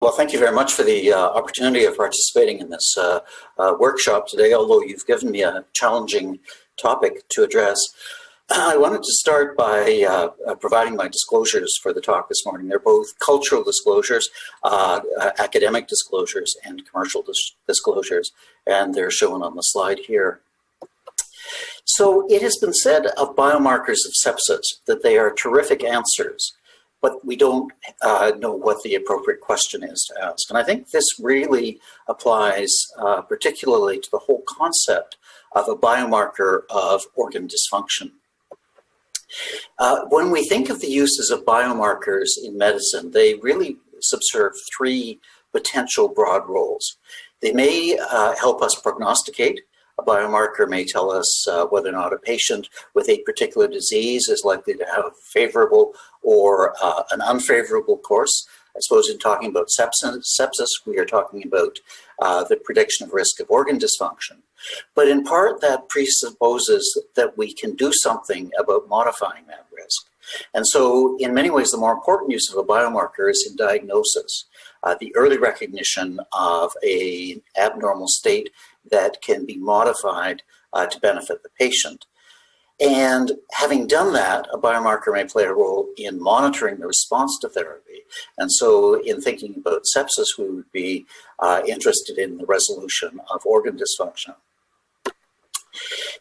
Well, thank you very much for the uh, opportunity of participating in this uh, uh, workshop today, although you've given me a challenging topic to address. I wanted to start by uh, uh, providing my disclosures for the talk this morning. They're both cultural disclosures, uh, academic disclosures, and commercial dis disclosures, and they're shown on the slide here. So it has been said of biomarkers of sepsis that they are terrific answers but we don't uh, know what the appropriate question is to ask. And I think this really applies uh, particularly to the whole concept of a biomarker of organ dysfunction. Uh, when we think of the uses of biomarkers in medicine, they really subserve three potential broad roles. They may uh, help us prognosticate, a biomarker may tell us uh, whether or not a patient with a particular disease is likely to have a favorable or uh, an unfavorable course. I suppose in talking about sepsis, we are talking about uh, the prediction of risk of organ dysfunction. But in part, that presupposes that we can do something about modifying that risk. And so, in many ways, the more important use of a biomarker is in diagnosis. Uh, the early recognition of a abnormal state that can be modified uh, to benefit the patient. And having done that, a biomarker may play a role in monitoring the response to therapy. And so, in thinking about sepsis, we would be uh, interested in the resolution of organ dysfunction.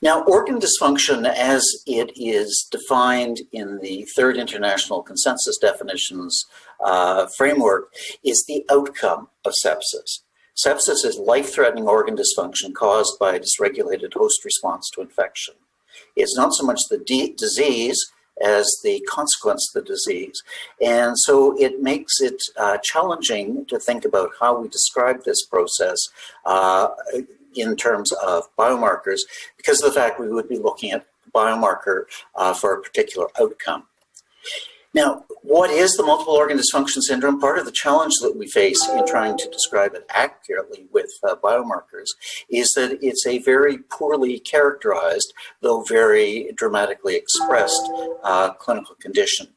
Now, organ dysfunction, as it is defined in the Third International Consensus Definitions uh, framework, is the outcome of sepsis. Sepsis is life-threatening organ dysfunction caused by a dysregulated host response to infection. It's not so much the disease as the consequence of the disease. And so it makes it uh, challenging to think about how we describe this process uh, in terms of biomarkers because of the fact we would be looking at biomarker uh, for a particular outcome. Now, what is the multiple organ dysfunction syndrome? Part of the challenge that we face in trying to describe it accurately with uh, biomarkers is that it's a very poorly characterized, though very dramatically expressed uh, clinical condition.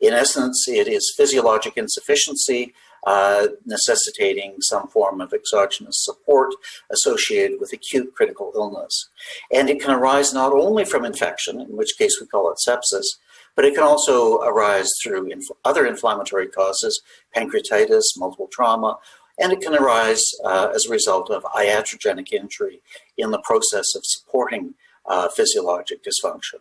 In essence, it is physiologic insufficiency uh, necessitating some form of exogenous support associated with acute critical illness. And it can arise not only from infection, in which case we call it sepsis, but it can also arise through inf other inflammatory causes, pancreatitis, multiple trauma, and it can arise uh, as a result of iatrogenic injury in the process of supporting uh, physiologic dysfunction.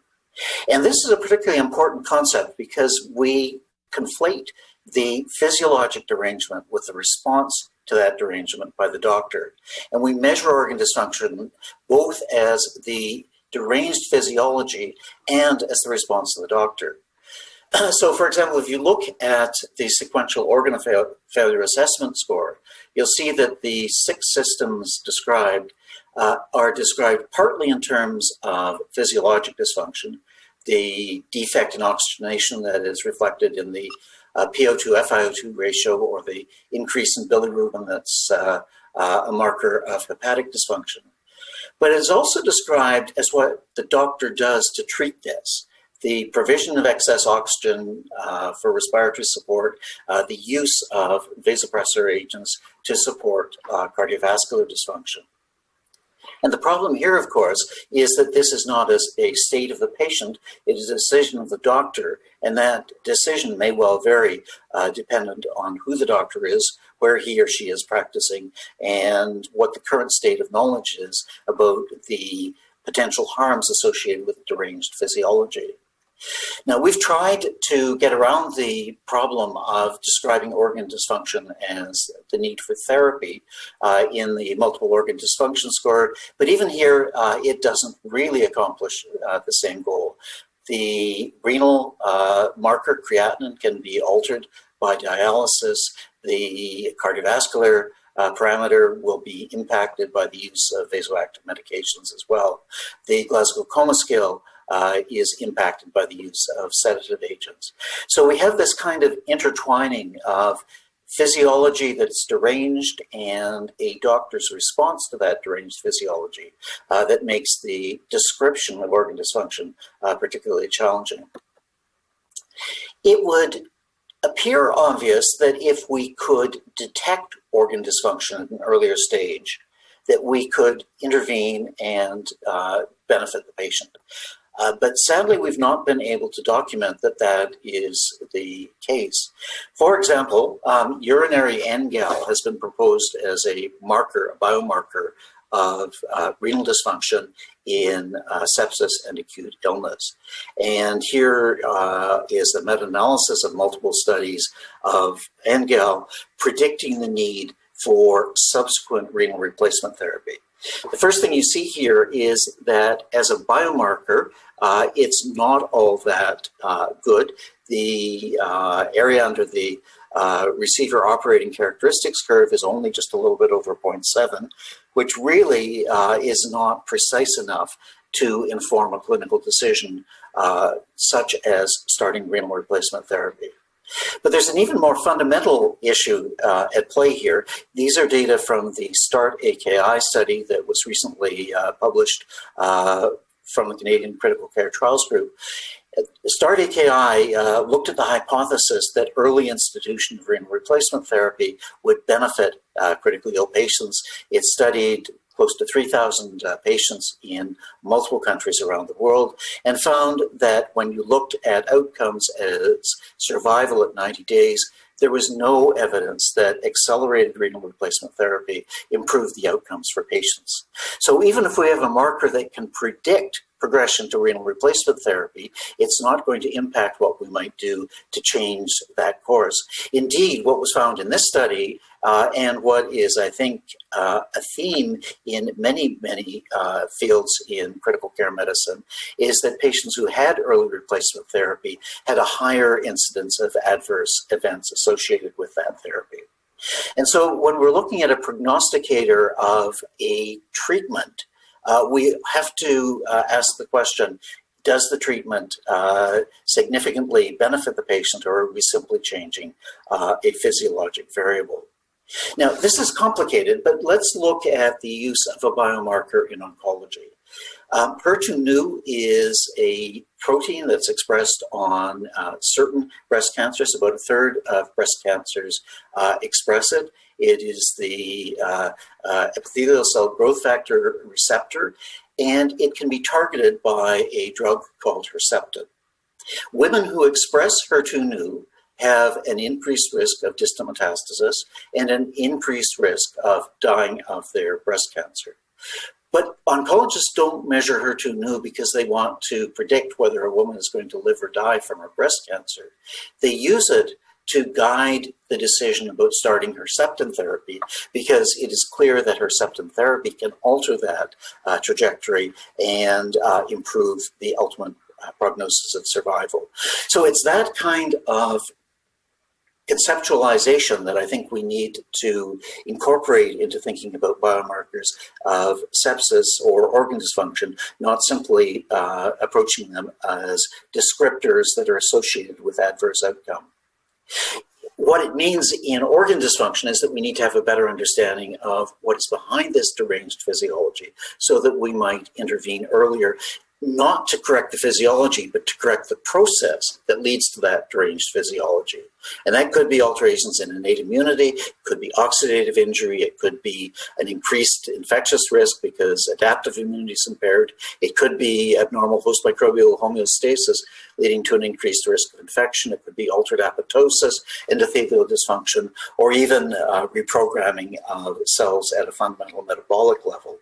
And this is a particularly important concept because we conflate the physiologic derangement with the response to that derangement by the doctor. And we measure organ dysfunction both as the deranged physiology and as the response of the doctor. So, for example, if you look at the sequential organ fail failure assessment score, you'll see that the six systems described uh, are described partly in terms of physiologic dysfunction, the defect in oxygenation that is reflected in the uh, PO2 FiO2 ratio or the increase in bilirubin that's uh, uh, a marker of hepatic dysfunction. But it's also described as what the doctor does to treat this. The provision of excess oxygen uh, for respiratory support, uh, the use of vasopressor agents to support uh, cardiovascular dysfunction. And the problem here, of course, is that this is not a, a state of the patient, it is a decision of the doctor, and that decision may well vary uh, dependent on who the doctor is, where he or she is practicing, and what the current state of knowledge is about the potential harms associated with deranged physiology. Now, we've tried to get around the problem of describing organ dysfunction as the need for therapy uh, in the multiple organ dysfunction score, but even here, uh, it doesn't really accomplish uh, the same goal. The renal uh, marker creatinine can be altered by dialysis. The cardiovascular uh, parameter will be impacted by the use of vasoactive medications as well. The Glasgow Coma Scale uh, is impacted by the use of sedative agents. So we have this kind of intertwining of physiology that's deranged and a doctor's response to that deranged physiology uh, that makes the description of organ dysfunction uh, particularly challenging. It would appear obvious that if we could detect organ dysfunction at an earlier stage, that we could intervene and uh, benefit the patient. Uh, but sadly, we've not been able to document that that is the case. For example, um, urinary NGAL has been proposed as a marker, a biomarker of uh, renal dysfunction in uh, sepsis and acute illness. And here uh, is a meta-analysis of multiple studies of NGAL predicting the need for subsequent renal replacement therapy. The first thing you see here is that as a biomarker, uh, it's not all that uh, good. The uh, area under the uh, receiver operating characteristics curve is only just a little bit over 0.7, which really uh, is not precise enough to inform a clinical decision uh, such as starting renal replacement therapy. But there's an even more fundamental issue uh, at play here. These are data from the START AKI study that was recently uh, published uh, from the Canadian Critical Care Trials Group. START AKI uh, looked at the hypothesis that early institution of renal replacement therapy would benefit uh, critically ill patients. It studied close to 3,000 uh, patients in multiple countries around the world and found that when you looked at outcomes as survival at 90 days, there was no evidence that accelerated renal replacement therapy improved the outcomes for patients. So even if we have a marker that can predict progression to renal replacement therapy, it's not going to impact what we might do to change that course. Indeed, what was found in this study uh, and what is, I think, uh, a theme in many, many uh, fields in critical care medicine is that patients who had early replacement therapy had a higher incidence of adverse events associated with that therapy. And so when we're looking at a prognosticator of a treatment, uh, we have to uh, ask the question, does the treatment uh, significantly benefit the patient or are we simply changing uh, a physiologic variable? Now, this is complicated, but let's look at the use of a biomarker in oncology. Um, HER2-Neu is a protein that's expressed on uh, certain breast cancers. About a third of breast cancers uh, express it. It is the uh, uh, epithelial cell growth factor receptor, and it can be targeted by a drug called Herceptin. Women who express HER2-Neu have an increased risk of distant metastasis and an increased risk of dying of their breast cancer. But oncologists don't measure HER2-Neu because they want to predict whether a woman is going to live or die from her breast cancer. They use it to guide the decision about starting Herceptin therapy because it is clear that Herceptin therapy can alter that uh, trajectory and uh, improve the ultimate uh, prognosis of survival. So it's that kind of conceptualization that I think we need to incorporate into thinking about biomarkers of sepsis or organ dysfunction, not simply uh, approaching them as descriptors that are associated with adverse outcome. What it means in organ dysfunction is that we need to have a better understanding of what is behind this deranged physiology so that we might intervene earlier not to correct the physiology, but to correct the process that leads to that deranged physiology. And that could be alterations in innate immunity, could be oxidative injury, it could be an increased infectious risk because adaptive immunity is impaired, it could be abnormal host microbial homeostasis leading to an increased risk of infection, it could be altered apoptosis, endothelial dysfunction, or even uh, reprogramming of cells at a fundamental metabolic level.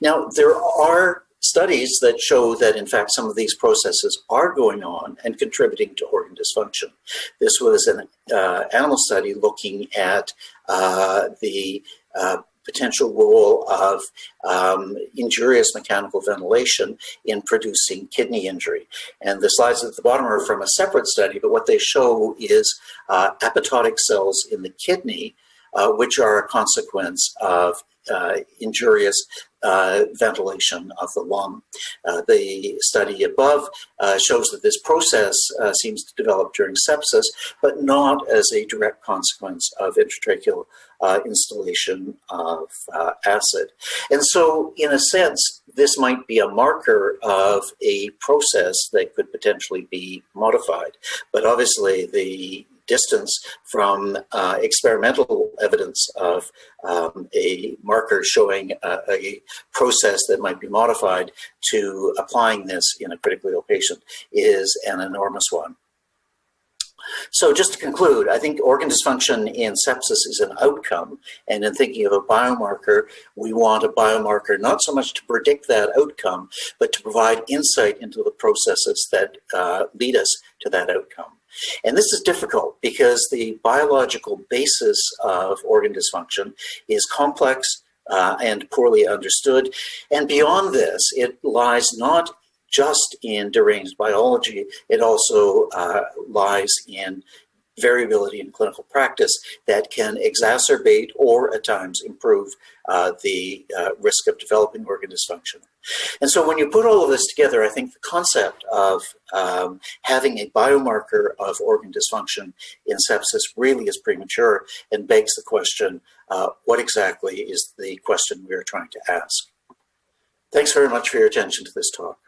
Now, there are studies that show that, in fact, some of these processes are going on and contributing to organ dysfunction. This was an uh, animal study looking at uh, the uh, potential role of um, injurious mechanical ventilation in producing kidney injury. And the slides at the bottom are from a separate study, but what they show is uh, apoptotic cells in the kidney, uh, which are a consequence of injurious uh, ventilation of the lung. Uh, the study above uh, shows that this process uh, seems to develop during sepsis, but not as a direct consequence of intratracheal uh, instillation of uh, acid. And so, in a sense, this might be a marker of a process that could potentially be modified. But obviously, the distance from uh, experimental evidence of um, a marker showing a, a, process that might be modified to applying this in a critically ill patient is an enormous one. So just to conclude, I think organ dysfunction in sepsis is an outcome. And in thinking of a biomarker, we want a biomarker not so much to predict that outcome, but to provide insight into the processes that uh, lead us to that outcome. And this is difficult because the biological basis of organ dysfunction is complex uh, and poorly understood. And beyond this, it lies not just in deranged biology, it also uh, lies in variability in clinical practice that can exacerbate or at times improve uh, the uh, risk of developing organ dysfunction. And so when you put all of this together, I think the concept of um, having a biomarker of organ dysfunction in sepsis really is premature and begs the question, uh, what exactly is the question we are trying to ask? Thanks very much for your attention to this talk.